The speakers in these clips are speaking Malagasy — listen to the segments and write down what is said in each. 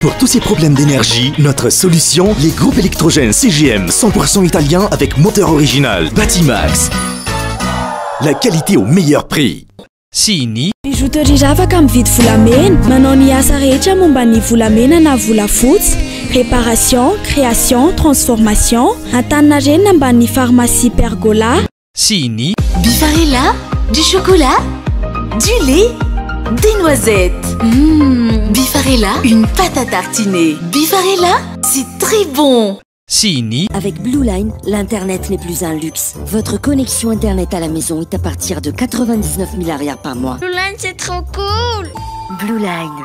Pour tous ces problèmes d'énergie, notre solution, les groupes électrogènes CGM 100% italien avec moteur original Batimax. La qualité au meilleur prix. Sini. Bijouteria comme mividy volamena, manao ny asa momba à na volafotsy, réparation, création, transformation, Antaninarenina bani pharmacie Pergola. Sini. Bifarella, du chocolat, du lait, des noisettes. Mmh. Bifarella, une pâte à tartiner. Bifarella, c'est très bon. Sini. Avec Blue Line, l'Internet n'est plus un luxe. Votre connexion Internet à la maison est à partir de 99 000 arrières par mois. Blue Line, c'est trop cool. Blue Line.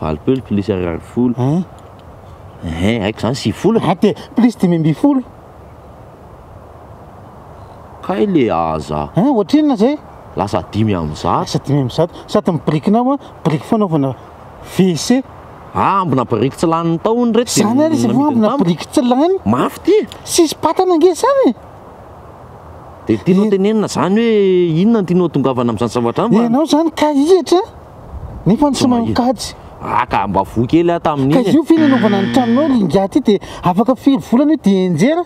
Valopolo plus ariary folo. Hein? Hein, haiko zany sivifolo e. Ah de plus dimy ambin'ny folo. Kay le aza. Hein, ohatrinona zay? Lasa dimy amby zato. Lasa dimy amby zato. Sady ny birikinao an, biriky fanaovana WC. Ah, ambina biriky tsy lanin'ny tahony reto dia Zany ary izy vao namidin'ny ambina tamiko. biriky tsy lany. Mafy ty e. Sisy batana ange zany e. Dia tianao tenenina zany hoe inona no tianao atongavana amin'izany zavatra izany va? Ianao zany kay hihatra. Nefa ny soa mahay mikajy. Ah ka mba voa kely aho tamin'iny e. Ka io f'iny anaovana ny tranonao ry ingahy ity dia afaka firy volana io dia enjera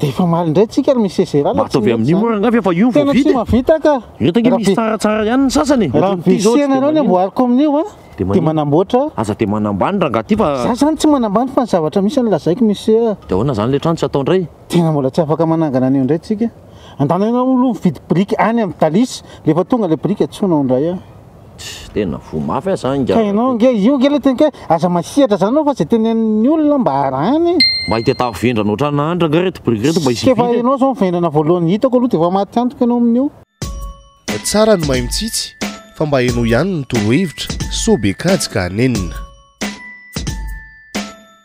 dia efa omaly indray tsika ry Mister Gérald Mba ataovy amin'io moa rangahy fa io no vao vita e. Tena tsy mahavita ka. Ireto ange misy tsara tsara ihany ny sasany e. Raha WC nareo ny amboariko amin'io a dia manamboatra. Aza dia manambany rangahy ity fa. Za zany tsy manambany fa ny zavatra misy no lazaiko Mister a. Dia ahoana zany le trano tsy atao indray? Tena mbola tsy afaka manangana an'io indray tsika. Andana ianao aloha mividy biriky any amin'ny Talisy, rehefa tonga ilay biriky antsoina ao indray aho. Tena voa mafy aza ingahy. Ka ianao inge, io inge ilay teny ka, aza masihatra izany ianao fa izay tenenin'ny olona mba arahana e. Mba hiteha-tafo vendrana ohatran'i Andry angaha ireto biriky ireto mba hisy hividy e. Efa ianao izao ny vendrana voalohany hitako aloha dia efa maty antoka ianao amin'io. Dia tsara ny mahay mitsitsy fa mba henoy ihany ny torohevitra sao be kajy ka hanenina.